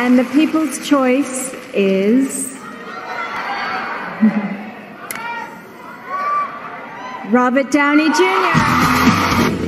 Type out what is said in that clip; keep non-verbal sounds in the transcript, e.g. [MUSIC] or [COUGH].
And the people's choice is [LAUGHS] Robert Downey Jr.